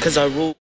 because I rule.